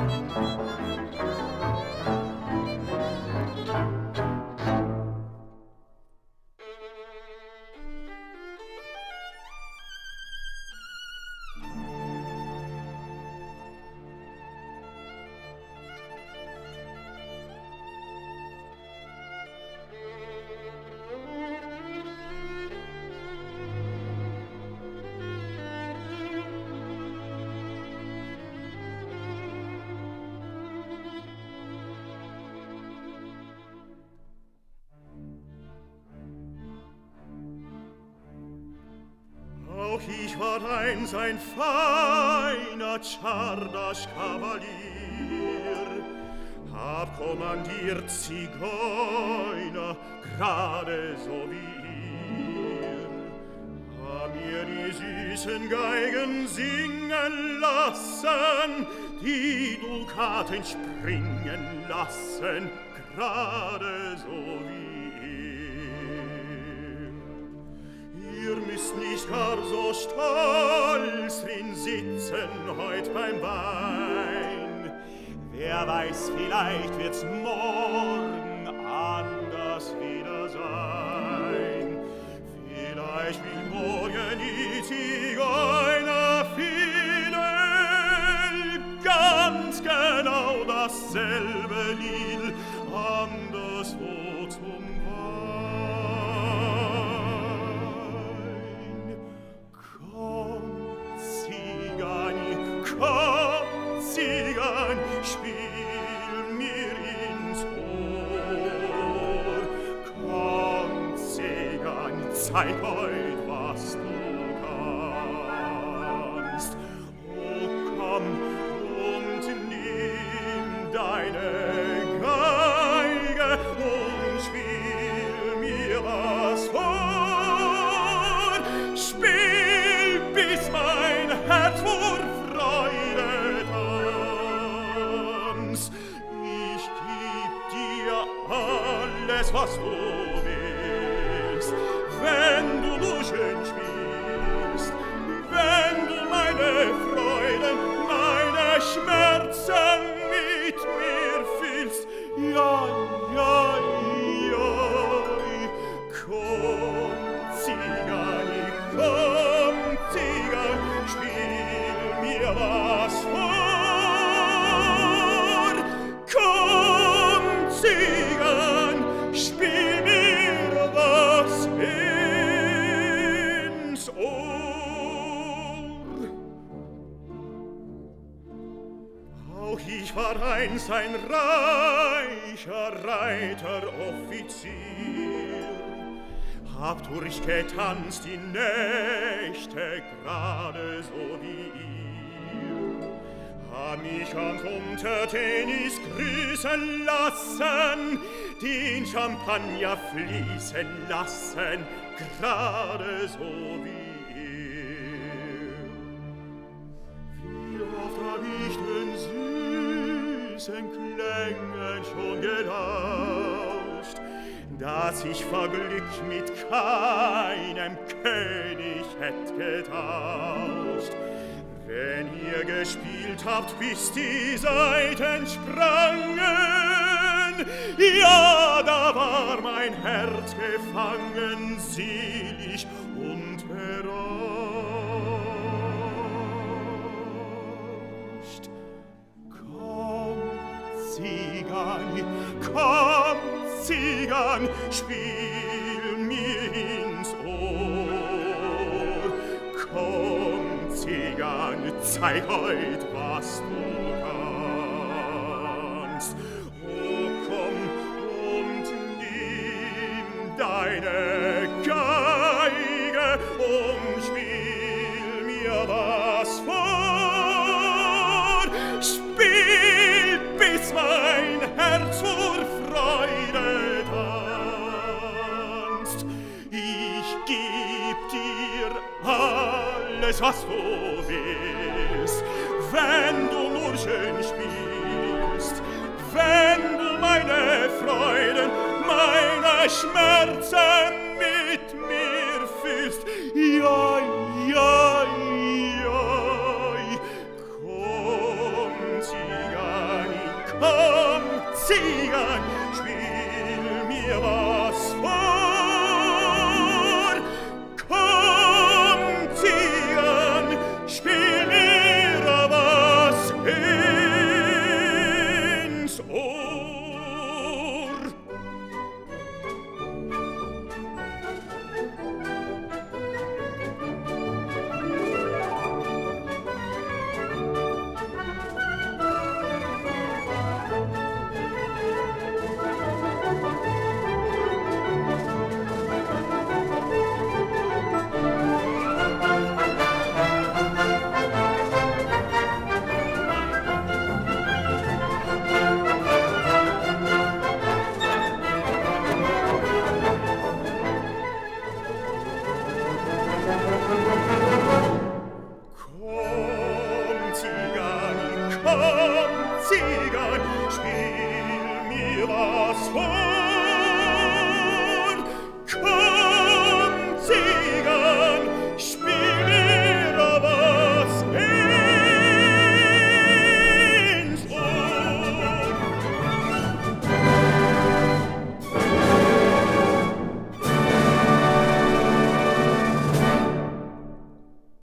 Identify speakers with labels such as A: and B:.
A: Música Doch ich war einst ein feiner Czardasch-Kavalier, hab kommandiert Zigeuner, gerade so wie ihr. Hab mir die süßen Geigen singen lassen, die Dukaten springen lassen, gerade so wie Ihr müsst nicht gar so stolz drin sitzen heut beim Wein. Wer weiß, vielleicht wird's morgen anders wieder sein. Vielleicht will morgen die Zigeuner Fidel ganz genau dasselbe Lied anderswo zum Zeig heut was du was du willst, wenn du Luschen spielst, wenn du meine Freuden, meine Schmerzen mit mir fühlst, ja, ja, ja, komm, Zigani, komm, Zigan, spiel ich war einst ein reicher Reiteroffizier. Hab durchgetanzt die Nächte gerade so wie ihr. Hab mich ans Untertenis grüßen lassen, den Champagner fließen lassen, gerade so wie süßen Klängen schon gelauscht, dass ich vor Glück mit keinem König hätt getauscht. Wenn ihr gespielt habt, bis die Saiten sprangen, ja, da war mein Herz gefangen, selig und berauscht. Ziegern spiel mir ins Ohr. Komm, Zigan, zeig heut, was du kannst. hast du willst, wenn du Lurchen spielst, wenn du meine Freuden, meine Schmerzen mit mir fühlst. Ja, ja, ja, komm, Zigani, komm, Zigani, spiel mir was. Zigan, komm, Zigan, spiel mir was vor.